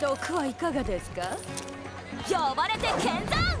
毒はいかがですか？呼ばれて剣山！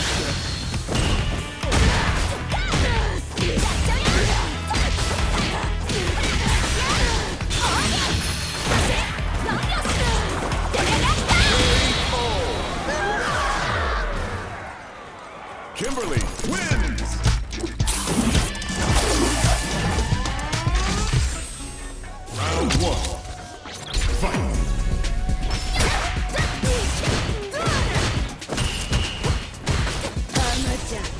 That's good. down.